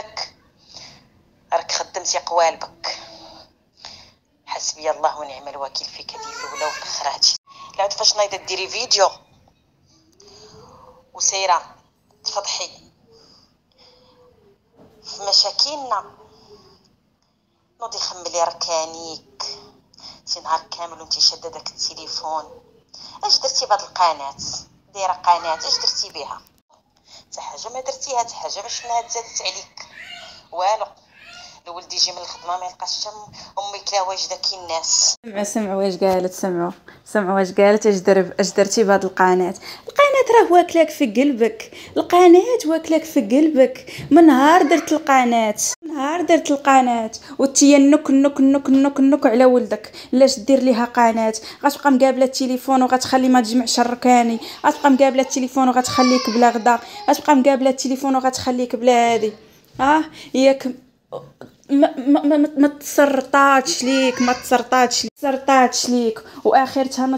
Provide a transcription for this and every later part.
جدك راك خدمتي قوالبك. حسبي الله ونعم الوكيل فيك هذه الأولى والاخرى هادشي لا عاد فاش نايضة ديري فيديو. وسايره تفضحي. في مشاكلنا. نوضي خملي ركانيك شي نهار كامل وانتي شاده داك التليفون. اش درتي بهاد القناة؟ دايرة قناة. اش درتي بها؟ حتى حاجة ما درتيها حتى حاجة انها تزادت عليك. والو. الولد يجي من الخدمة ما يلقاش حتى أمك لا واش داكي الناس؟ سمعوا سمعوا واش قالت سمعوا. سمعوا واش قالت؟ اش درب اش درتي بهاد القناة؟ القناة راه واكلاك في قلبك. القناة واكلاك في قلبك. من نهار درت القناة؟ من نهار درت القناة؟ وتي نك نك نك نك نك على ولدك. لاش دير ليها قناة؟ غتبقى مقابلة التليفون وغتخلي ما تجمعش الركاني غتبقى مقابلة التليفون وغتخليك بلا غدا. غتبقى مقابلة التليفون وغتخليك بلا هادي. آه ياك ما ما ما, تسرطاتش ليك ما تسرطاتش ليك تسرطاتش ليك. واخرتها أنا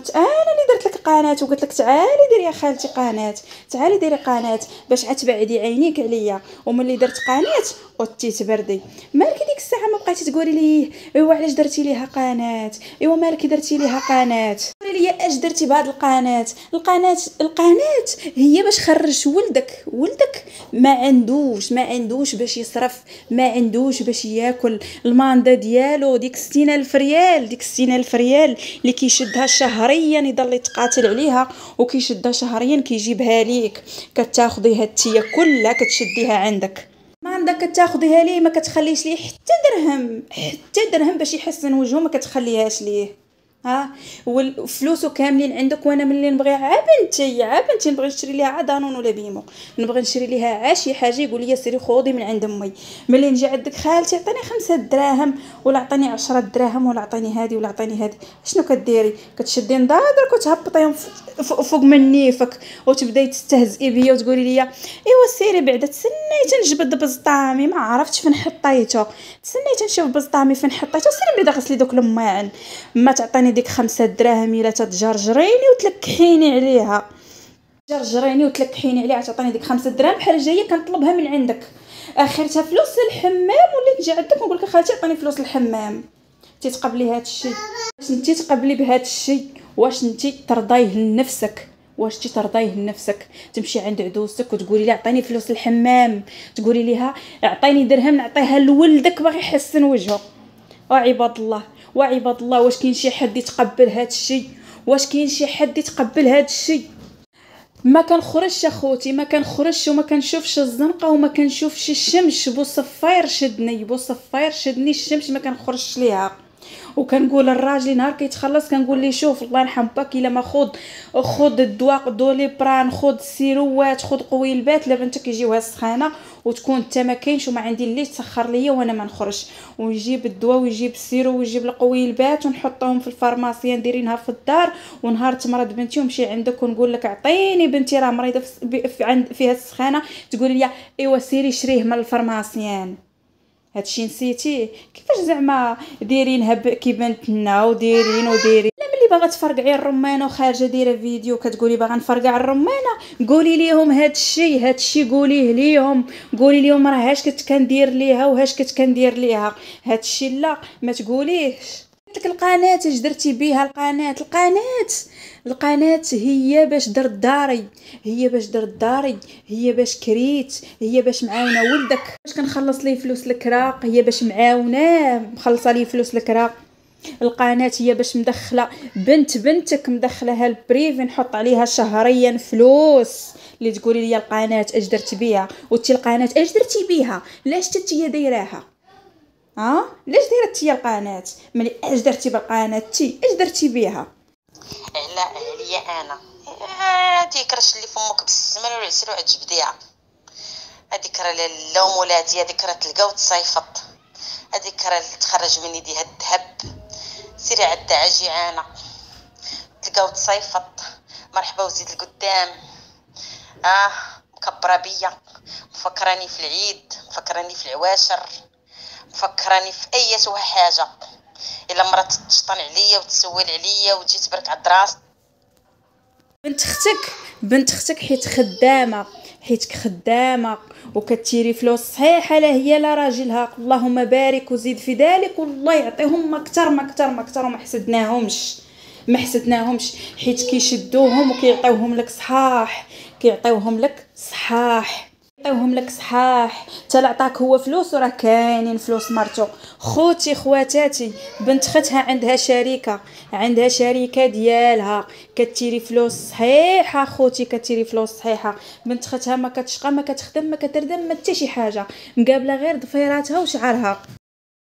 اللي درت لك قناة وقلت لك تعالي ديري يا خالتي قناة تعالي ديري قناة باش عتبعدي عينيك عليا. وملي درت قناة وتي تبردي مالك الساعة ما بقيتي تقولي لي إيوا علاش درتي ليها قناة؟ إيوا مالك درتي ليها قناة؟ قولي لي أش درتي بهاد القناة؟ القناة القناة هي باش خرج ولدك ولدك ما عندوش ما عندوش باش يصرف ما عندوش باش ياكل الماندا ديالو ديك 60000 ريال ديك 60000 ريال اللي كيشدها شهريا يضل يتقاتل عليها وكيشدها شهريا كيجيبها ليك كتاخذيها التيه كلها كتشديها عندك. ما عندك كتاخذيها ليه؟ ما كتخليش ليه حتى درهم حتى درهم باش يحسن وجهه ما كتخليهاش ليه؟ ها؟ وفلوسو كاملين عندك وأنا ملي نبغي عا بنتي عا بنتي نبغي نشري ليها عا دانون ولا بيمو. نبغي نشري ليها عا شي حاجة يقول لي سيري خودي من عند أمي. ملي نجي عندك خالتي عطيني خمسة دراهم ولا عطيني عشرة دراهم ولا عطيني هادي ولا عطيني هادي. شنو كديري؟ كتشدي نضاضرك وتهبطيهم فوق من نيفك وتبداي تستهزئي بيا وتقولي لي إيوا سيري بعدا تسنيت نجبد بزطامي ما عرفتش فين حطيته تسنيت نشوف بزطامي فين حطيته سيري بعدا غسلي دوك المواعن ما تعطيني ديك خمسة دراهم إلا تتجرجريني وتلكحيني عليها. جرجريني وتلكحيني عليها تعطيني ديك خمسة دراهم. بحال جاية كنطلبها من عندك. آخرتها فلوس الحمام ولا نجي عندك ونقول لك خالتي عطيني فلوس الحمام. تتقبلي هاد الشيء؟ واش أنتي تقبلي بهاد الشيء؟ واش أنتي ترضيه لنفسك؟ واش تي ترضيه لنفسك؟ تمشي عند عدوسك وتقولي لها عطيني فلوس الحمام. تقولي لها أعطيني درهم نعطيها لولدك باغي يحسن وجهه. وعباد الله. وعباد الله واش كاين شي حد يتقبل هاد الشيء واش كاين شي حد يتقبل هاد الشيء ما كنخرجش اخوتي ما كنخرجش وما كنشوفش الزنقه وما كنشوفش الشمس بوصفير شدني بوصفير شدني الشمس ما كنخرجش ليها وكنقول الراجل نهار كيتخلص كنقول ليه شوف الله يرحم باك الا ما خود خود الدواء دوليبران خود السيروات خود قويلبات لا بنتك يجيوها السخانه وتكون انت ما كاينش وما عندي ليش تسخر ليا وأنا ما نخرج. ويجيب الدواء ويجيب ال sirop ويجيب القويلبات ونحطهم في ال pharmacie نديرينها في الدار. ونهار تمرض بنتي ونمشي عندك ونقول لك عطيني بنتي راه مريضة في عند فيها السخانة. تقولي لي إيوا سيري شريه من ال pharmacie هادشي نسيتيه كيفاش زعما دايرينها كي بانت لنا ودايرين ودايرين؟ باغا تفرقعي الرمانه وخارجه دايرة فيديو كتقولي باغا نفرقع الرمانة. قولي ليهم هادشي هادشي قوليه ليهم. قولي ليهم راه هاش كنت كندير ليها وهاش كنت كندير ليها. هادشي لا ما تقوليهش لك القناة اش درتي بيها القناة؟ القناة القناة هي باش درت داري هي باش درت داري هي باش كريت. هي باش معاونه ولدك. باش كنخلص ليه فلوس الكراق؟ هي باش معاوناه مخلصة ليه فلوس الكراق. القناة هي باش مدخلة بنت بنتك مدخلها البريفي نحط عليها شهريا فلوس. اللي تقولي لي القناة اش درت بيها؟ وتي القناة اش درتي بيها؟ لاش تتي دايراها؟ ها؟ ليش دايره القناة؟ ملي اش درتي بالقناة تي؟ اش درتي بيها؟ على عليا أنا. هذيك راش اللي فمك بالسمن والعسل وعجبديها هذيك راه اللوم ولادي هذيك راه تلقاو تصيفط. هذيك راه تخرج من يديها الذهب. سيري عدا عجيعانه تلقاو تصيفط. مرحبا وزيد القدام. آه مكبرة بيا. مفكراني في العيد. مفكراني في العواشر. مفكراني في أي سوى حاجة. إلا مرات تشطن عليا وتسول عليا وتجي تبرك على الدراس. بنت أختك بنت أختك حيت خدامة. حيتك خدامة وكتيري فلوس صحيحة لا هي لا راجلها. اللهم بارك وزيد في ذلك والله يعطيهم أكثر ما أكثر ما أكثر وما حسدناهمش. ما حسدناهمش. حيت كيشدوهم وكيعطيوهم لك صحاح كيعطيوهم لك صحاح. يعطيوهم لك صحاح. حتى عطاك هو فلوس وراه كاينين فلوس مرتو. خوتي خواتاتي بنت ختها عندها شركه عندها شركه ديالها. كتيري فلوس صحيحة خوتي كتيري فلوس صحيحة. بنت ختها ما كتشقى ما كتخدم ما كتردم ما حتى شي حاجة. مقابلة غير ضفيراتها وشعرها.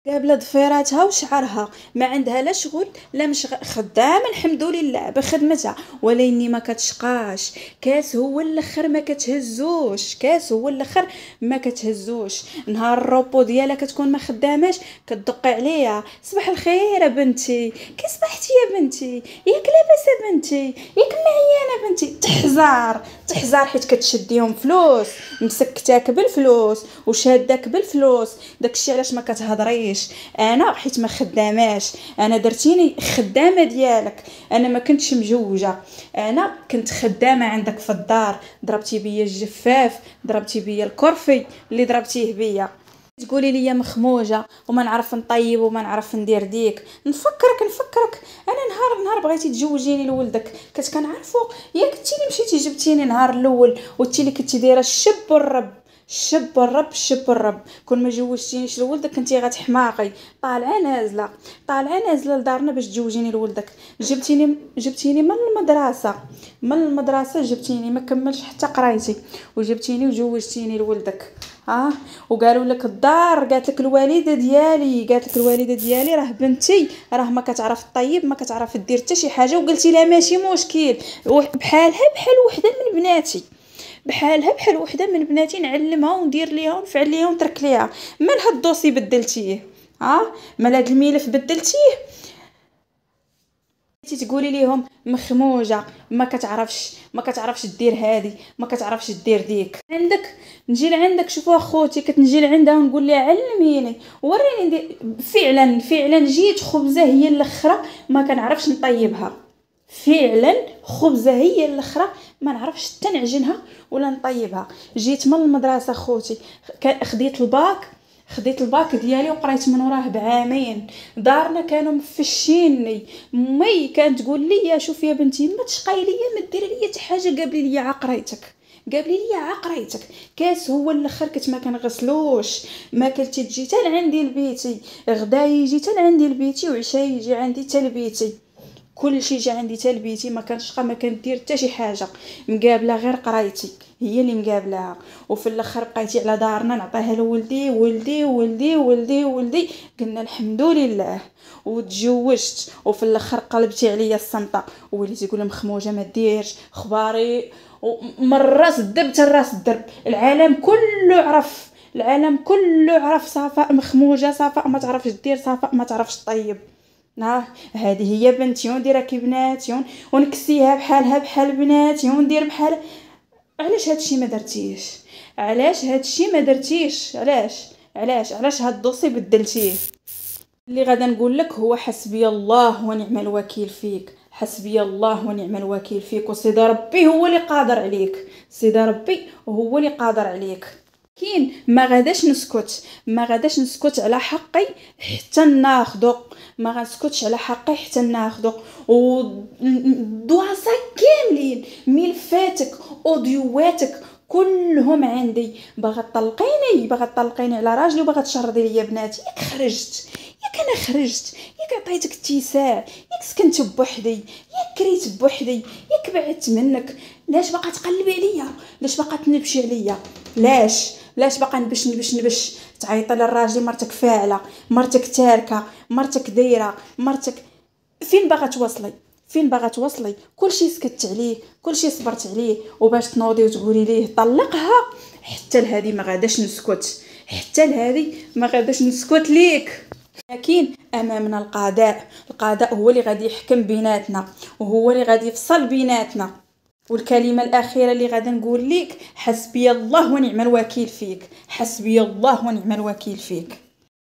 قابله ضفيراتها وشعرها ما عندها لا شغل لا مش خدامه الحمد لله بخدمتها. وليني ما كتشقاش. كاس هو الأخر ما كتهزوش. كاس هو الأخر ما كتهزوش. نهار الروبو ديالها كتكون ما خداماش. كتدقي عليا صباح الخير بنتي. كي صبحتي يا بنتي؟ ياك لاباس بنتي. ياك معيانه بنتي. تحزار. تحزار حيت كتشديهم فلوس مسكتاك بالفلوس وشاداك بالفلوس. داكشي علاش ما كتهضريش. أنا حيت ما خداماش. أنا درتيني خدامة ديالك. أنا ما كنتش مجوجة. أنا كنت خدامة عندك في الدار. ضربتي بيا الجفاف ضربتي بيا الكرفي اللي ضربتيه بيا. تقولي لي مخموجة وما نعرف نطيب وما نعرف ندير ديك. نفكرك نفكرك. أنا نهار نهار بغيتي تجوجيني لولدك. كنت كنعرفو ياك انت اللي مشيتي جبتيني نهار الأول وانت اللي كنتي دايرة الشب والرب. شب الرب شب الرب كون ما جوجتينيش لولدك كنتي غتحماقي. طالعة نازلة. طالعة نازلة لدارنا باش تجوجيني لولدك. جبتيني جبتيني من المدرسة. من المدرسة جبتيني. ما كملش حتى قرايتي. وجبتيني وجوجتيني لولدك. آه وقالوا لك الدار قالت لك الوالده ديالي قالت لك الوالده ديالي راه بنتي راه ما كتعرف طيب ما كتعرف دير حتى شي حاجة. وقلتي لها ماشي مشكل بحالها بحال وحدة من بناتي. بحالها بحال وحدة من بناتي نعلمها وندير ليها ونفعل ليها ونترك ليها. مال هاد الدوسي بدلتيه؟ ها مال هاد الملف بدلتيه؟ تقولي ليهم مخموجة ما كتعرفش ما كتعرفش دير هادي ما كتعرفش دير ديك. عندك نجي لعندك شوفوا أخوتي كتنجي لعندها ونقول لها علميني. وريني فعلا فعلا جيت خبزة هي الأخرى ما كنعرفش نطيبها. فعلا خبزة هي الأخرى ما نعرفش حتى نعجنها ولا نطيبها. جيت من المدرسة خوتي خديت الباك خديت الباك ديالي وقريت من وراه بعامين. دارنا كانوا مفششيني. مي كانت تقول لي شوفي يا بنتي ما تشقاي ليا ما ديري ليا حتى حاجة. قابلي ليا غا قرايتك. قابلي لي غا قرايتك. كاس هو الأخر كنت ما كنغسلوش. ماكلتي تجي حتى لعندي لبيتي. غدا يجي حتى لعندي لبيتي وعشا يجي عندي حتى لبيتي. كل شيء جا عندي حتى لبيتي ما كانش ما كندير حتى شي حاجة. مقابلة غير قرايتي هي اللي مقابلاها وفي الأخر بقيتي على دارنا نعطيها لولدي ولدي ولدي ولدي ولدي. قلنا الحمد لله. وتزوجت. وفي الأخر قلبتي عليا الصمطه وليتي تقول مخموجه ما ديرش. خباري. من راس الدرب حتى راس الدرب. العالم كله عرف. العالم كله عرف صفاء مخموجة صفاء ما تعرفش دير صفاء ما تعرفش طيب ها هذه هي بنتي ونديرها كي بناتي ونكسيها بحالها بحال بناتي وندير بحال علاش هادشي ما درتيش؟ علاش هادشي ما درتيش؟ علاش؟ علاش؟ علاش هاد الدوسي بدلتيه؟ اللي غادا نقول لك هو حسبي الله ونعم الوكيل فيك. حسبي الله ونعم الوكيل فيك وسيدي ربي هو اللي قادر عليك. سيدي ربي هو اللي قادر عليك. كاين ما غاداش نسكت. ما غاداش نسكت على حقي حتى ناخذو ما غنسكتش على حقي حتى ناخذو و دواسا كاملين. ملفاتك اوديواتك كلهم عندي. باغا تطلقيني باغا تطلقيني على راجلي وباغا تشردي ليا بناتي. ياك خرجت. ياك أنا خرجت ياك عطيتك اتساع ياك سكنت بوحدي ياك كريت بوحدي ياك بعدت منك. لاش باقا تقلبي عليا؟ لاش باقا تنبشي عليا؟ لاش؟ لاش باقا نبش نبش نبش؟ تعيطي للراجل مرتك فاعلة مرتك تاركة مرتك دايرة مرتك فين باغا توصلي؟ فين باغا توصلي؟ كلشي سكت عليه كلشي صبرت عليه وباش تنوضي وتقولي ليه طلقها؟ حتى لهادي ما غاداش نسكت حتى لهادي ما غاداش نسكت ليك. لكن امامنا القضاء القضاء هو اللي غادي يحكم بيناتنا وهو اللي غادي يفصل بيناتنا. والكلمة الأخيرة اللي غادا نقول لك حسبي الله ونعم الوكيل فيك حسبي الله ونعم الوكيل فيك.